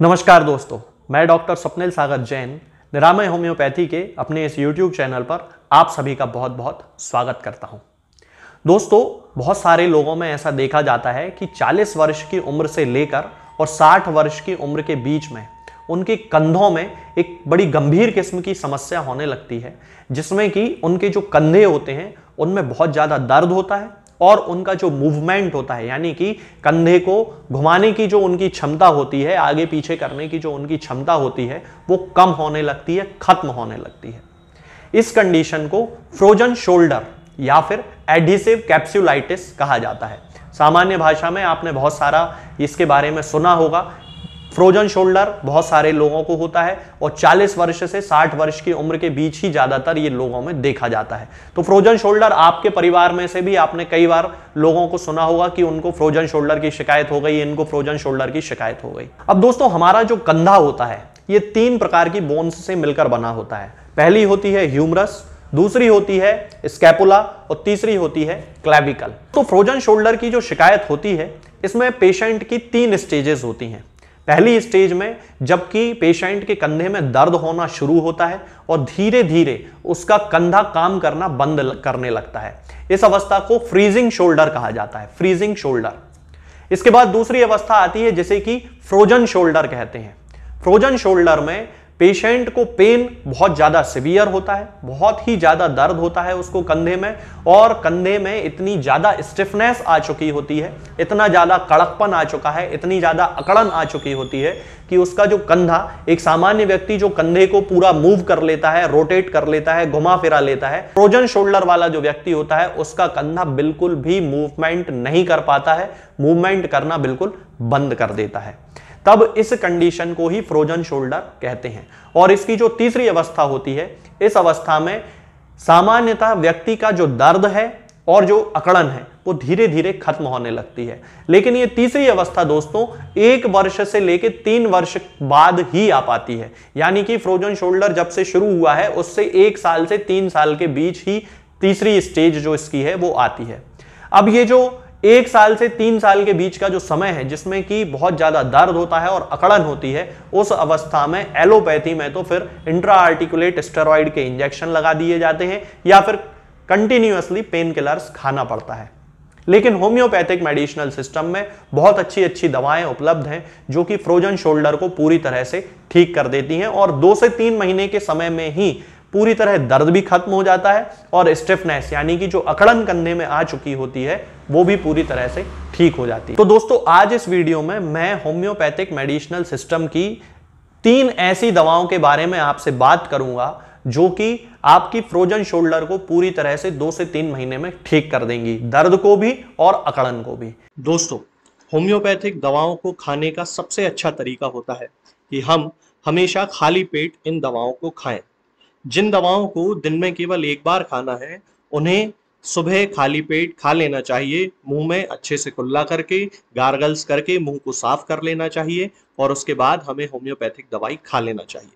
नमस्कार दोस्तों, मैं डॉक्टर स्वप्निल सागर जैन, निरामय होम्योपैथी के अपने इस YouTube चैनल पर आप सभी का बहुत बहुत स्वागत करता हूँ। दोस्तों, बहुत सारे लोगों में ऐसा देखा जाता है कि 40 वर्ष की उम्र से लेकर और 60 वर्ष की उम्र के बीच में उनके कंधों में एक बड़ी गंभीर किस्म की समस्या होने लगती है, जिसमें कि उनके जो कंधे होते हैं, उनमें बहुत ज़्यादा दर्द होता है और उनका जो मूवमेंट होता है, यानी कि कंधे को घुमाने की जो उनकी क्षमता होती है, आगे पीछे करने की जो उनकी क्षमता होती है, वो कम होने लगती है, खत्म होने लगती है। इस कंडीशन को फ्रोजन शोल्डर या फिर एडिसिव कैप्सुलाइटिस कहा जाता है। सामान्य भाषा में आपने बहुत सारा इसके बारे में सुना होगा फ्रोजन शोल्डर बहुत सारे लोगों को होता है और 40 वर्ष से 60 वर्ष की उम्र के बीच ही ज़्यादातर ये लोगों में देखा जाता है। तो फ्रोजन शोल्डर आपके परिवार में से भी आपने कई बार लोगों को सुना होगा कि उनको फ्रोजन शोल्डर की शिकायत हो गई, इनको फ्रोजन शोल्डर की शिकायत हो गई। अब दोस्तों, हमारा जो कंधा होता है, ये तीन प्रकार की बोन्स से मिलकर बना होता है। पहली होती है ह्यूमरस, दूसरी होती है स्कैपुला और तीसरी होती है क्लैविकल। तो फ्रोजन शोल्डर की जो शिकायत होती है, इसमें पेशेंट की तीन स्टेजेस होती हैं। पहली स्टेज में जबकि पेशेंट के कंधे में दर्द होना शुरू होता है और धीरे धीरे उसका कंधा काम करना बंद करने लगता है। इस अवस्था को फ्रीजिंग शोल्डर कहा जाता है फ्रीजिंग शोल्डर इसके बाद दूसरी अवस्था आती है जिसे कि फ्रोजन शोल्डर कहते हैं। फ्रोजन शोल्डर में पेशेंट को पेन बहुत ज़्यादा सिवियर होता है, बहुत ही ज़्यादा दर्द होता है उसको कंधे में और कंधे में इतनी ज़्यादा स्टिफनेस आ चुकी होती है, इतना ज़्यादा कड़कपन आ चुका है, इतनी ज़्यादा अकड़न आ चुकी होती है कि उसका जो कंधा, एक सामान्य व्यक्ति जो कंधे को पूरा मूव कर लेता है रोटेट कर लेता है, घुमा फिरा लेता है फ्रोजन शोल्डर वाला जो व्यक्ति होता है, उसका कंधा बिल्कुल भी मूवमेंट नहीं कर पाता है मूवमेंट करना बिल्कुल बंद कर देता है। तब इस कंडीशन को ही फ्रोजन शोल्डर कहते हैं। और इसकी जो तीसरी अवस्था होती है, इस अवस्था में सामान्यतः व्यक्ति का जो दर्द है और जो अकड़न है, वो धीरे धीरे खत्म होने लगती है। लेकिन ये तीसरी अवस्था दोस्तों, एक वर्ष से लेकर तीन वर्ष बाद ही आ पाती है। यानी कि फ्रोजन शोल्डर जब से शुरू हुआ है, उससे एक साल से तीन साल के बीच ही तीसरी स्टेज जो इसकी है, वो आती है। अब ये जो एक साल से तीन साल के बीच का जो समय है, जिसमें कि बहुत ज़्यादा दर्द होता है और अकड़न होती है, उस अवस्था में एलोपैथी में तो फिर इंट्रा आर्टिकुलेट स्टेरॉइड के इंजेक्शन लगा दिए जाते हैं, या फिर कंटिन्यूसली पेन किलर्स खाना पड़ता है। लेकिन होम्योपैथिक मेडिसिनल सिस्टम में बहुत अच्छी अच्छी दवाएँ उपलब्ध हैं, जो कि फ्रोजन शोल्डर को पूरी तरह से ठीक कर देती हैं, और दो से तीन महीने के समय में ही पूरी तरह दर्द भी खत्म हो जाता है और स्टिफनेस यानी कि जो अकड़न कंधे में आ चुकी होती है, वो भी पूरी तरह से ठीक हो जाती है। तो दोस्तों, आज इस वीडियो में मैं होम्योपैथिक मेडिसिनल सिस्टम की तीन ऐसी दवाओं के बारे में आपसे बात करूँगा, जो कि आपकी फ्रोजन शोल्डर को पूरी तरह से दो से तीन महीने में ठीक कर देंगी, दर्द को भी और अकड़न को भी। दोस्तों, होम्योपैथिक दवाओं को खाने का सबसे अच्छा तरीका होता है कि हम हमेशा खाली पेट इन दवाओं को खाएँ। जिन दवाओं को दिन में केवल एक बार खाना है, उन्हें सुबह खाली पेट खा लेना चाहिए। मुँह में अच्छे से कुल्ला करके, गार्गल्स करके मुँह को साफ़ कर लेना चाहिए और उसके बाद हमें होम्योपैथिक दवाई खा लेना चाहिए।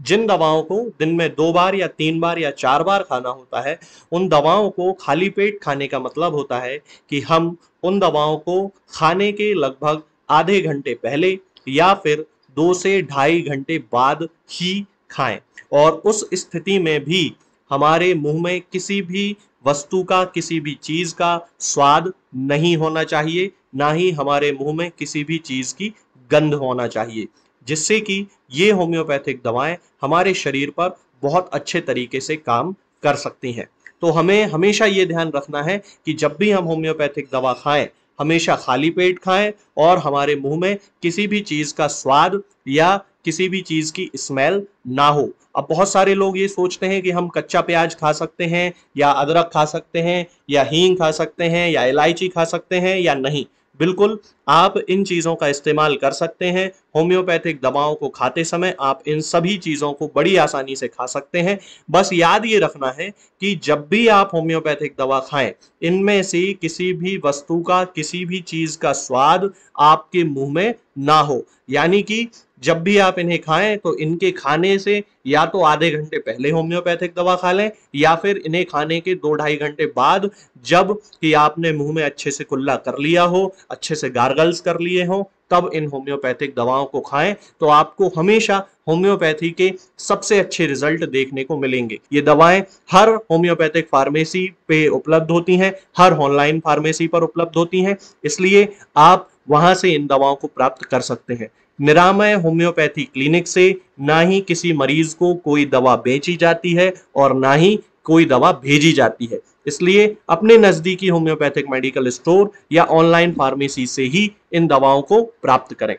जिन दवाओं को दिन में दो बार या तीन बार या चार बार खाना होता है, उन दवाओं को खाली पेट खाने का मतलब होता है कि हम उन दवाओं को खाने के लगभग आधे घंटे पहले या फिर दो से ढाई घंटे बाद ही खाएँ। और उस स्थिति में भी हमारे मुँह में किसी भी वस्तु का, किसी भी चीज़ का स्वाद नहीं होना चाहिए, ना ही हमारे मुँह में किसी भी चीज़ की गंध होना चाहिए, जिससे कि ये होम्योपैथिक दवाएँ हमारे शरीर पर बहुत अच्छे तरीके से काम कर सकती हैं। तो हमें हमेशा ये ध्यान रखना है कि जब भी हम होम्योपैथिक दवा खाएँ, हमेशा खाली पेट खाएँ और हमारे मुँह में किसी भी चीज़ का स्वाद या किसी भी चीज़ की स्मेल ना हो। अब बहुत सारे लोग ये सोचते हैं कि हम कच्चा प्याज खा सकते हैं, या अदरक खा सकते हैं, या हींग खा सकते हैं, या इलायची खा सकते हैं, या नहीं। बिल्कुल आप इन चीज़ों का इस्तेमाल कर सकते हैं। होम्योपैथिक दवाओं को खाते समय आप इन सभी चीज़ों को बड़ी आसानी से खा सकते हैं। बस याद ये रखना है कि जब भी आप होम्योपैथिक दवा खाएँ, इनमें से किसी भी वस्तु का, किसी भी चीज़ का स्वाद आपके मुँह में ना हो। यानी कि जब भी आप इन्हें खाएँ तो इनके खाने से या तो आधे घंटे पहले होम्योपैथिक दवा खा लें, या फिर इन्हें खाने के दो ढाई घंटे बाद, जब कि आपने मुँह में अच्छे से कुल्ला कर लिया हो, अच्छे से गार्गल्स कर लिए हो, तब इन होम्योपैथिक दवाओं को खाएँ तो आपको हमेशा होम्योपैथी के सबसे अच्छे रिज़ल्ट देखने को मिलेंगे। ये दवाएँ हर होम्योपैथिक फार्मेसी पे उपलब्ध होती हैं, हर ऑनलाइन फार्मेसी पर उपलब्ध होती हैं, इसलिए आप वहाँ से इन दवाओं को प्राप्त कर सकते हैं। निरामय होम्योपैथी क्लिनिक से ना ही किसी मरीज़ को कोई दवा बेची जाती है और ना ही कोई दवा भेजी जाती है। इसलिए अपने नजदीकी होम्योपैथिक मेडिकल स्टोर या ऑनलाइन फार्मेसी से ही इन दवाओं को प्राप्त करें।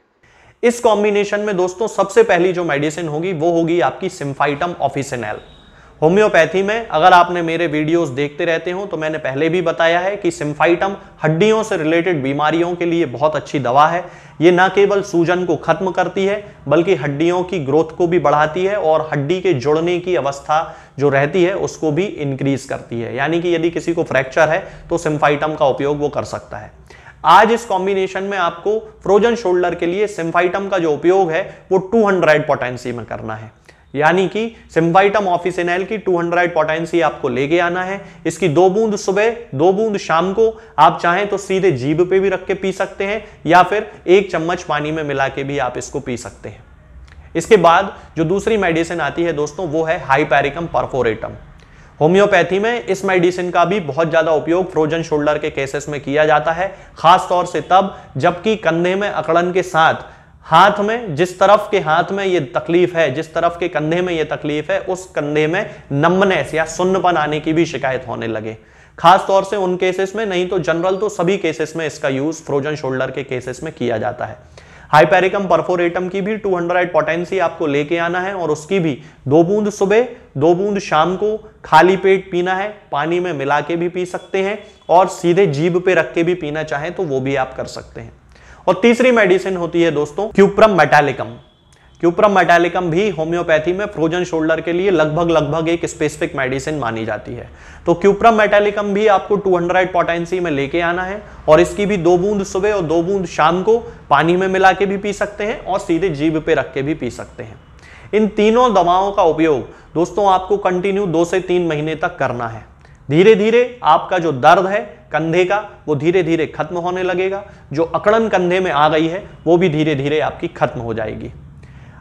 इस कॉम्बिनेशन में दोस्तों, सबसे पहली जो मेडिसिन होगी, वो होगी आपकी सिम्फाइटम ऑफिसिनल। होम्योपैथी में अगर आपने मेरे वीडियोस देखते रहते हो तो मैंने पहले भी बताया है कि सिम्फाइटम हड्डियों से रिलेटेड बीमारियों के लिए बहुत अच्छी दवा है। ये न केवल सूजन को खत्म करती है, बल्कि हड्डियों की ग्रोथ को भी बढ़ाती है और हड्डी के जुड़ने की अवस्था जो रहती है, उसको भी इंक्रीज करती है। यानी कि यदि किसी को फ्रैक्चर है तो सिम्फाइटम का उपयोग वो कर सकता है। आज इस कॉम्बिनेशन में आपको फ्रोजन शोल्डर के लिए सिम्फाइटम का जो उपयोग है, वो 200 पोटेंसी में करना है। यानी कि सिम्बाइटम ऑफिसिनल की 200 पोटेंसी आपको लेके आना है। इसकी दो बूंद सुबह, दो बूंद शाम को आप चाहें तो सीधे जीभ पे भी रख के पी सकते हैं, या फिर एक चम्मच पानी में मिला के भी आप इसको पी सकते हैं। इसके बाद जो दूसरी मेडिसिन आती है दोस्तों, वो है हाइपैरिकम परफोरेटम होम्योपैथी में इस मेडिसिन का भी बहुत ज़्यादा उपयोग फ्रोजन शोल्डर के केसेस में किया जाता है खास तौर से तब जबकि कंधे में अकड़न के साथ हाथ में, जिस तरफ़ के हाथ में ये तकलीफ़ है, जिस तरफ़ के कंधे में ये तकलीफ़ है, उस कंधे में नमनेस या सुन्नपन आने की भी शिकायत होने लगे। खास तौर से उन केसेस में, नहीं तो जनरल तो सभी केसेस में इसका यूज़ फ्रोजन शोल्डर के केसेस में किया जाता है। हाइपेरिकम परफोरेटम की भी 200 पोटेंसी आपको लेके आना है और उसकी भी दो बूंद सुबह, दो बूंद शाम को खाली पेट पीना है, पानी में मिला के भी पी सकते हैं और सीधे जीभ पे रख के भी पीना चाहें तो वो भी आप कर सकते हैं। और तीसरी मेडिसिन होती है दोस्तों, क्यूप्रम मेटालिकम क्यूप्रम मेटालिकम भी होम्योपैथी में फ्रोजन शोल्डर के लिए लगभग लगभग एक स्पेसिफिक मेडिसिन मानी जाती है। तो क्यूप्रम मेटालिकम भी आपको 200 पोटेंसी में लेके आना है और इसकी भी दो बूंद सुबह और दो बूंद शाम को पानी में मिला के भी पी सकते हैं और सीधे जीभ पे रख के भी पी सकते हैं। इन तीनों दवाओं का उपयोग दोस्तों आपको कंटिन्यू दो से तीन महीने तक करना है। धीरे धीरे आपका जो दर्द है कंधे का, वो धीरे धीरे खत्म होने लगेगा। जो अकड़न कंधे में आ गई है, वो भी धीरे धीरे आपकी खत्म हो जाएगी।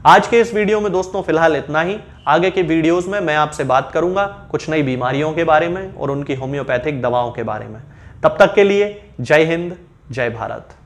आज के इस वीडियो में दोस्तों, फ़िलहाल इतना ही। आगे के वीडियोस में मैं आपसे बात करूँगा कुछ नई बीमारियों के बारे में और उनकी होम्योपैथिक दवाओं के बारे में। तब तक के लिए जय हिंद, जय भारत।